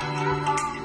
Música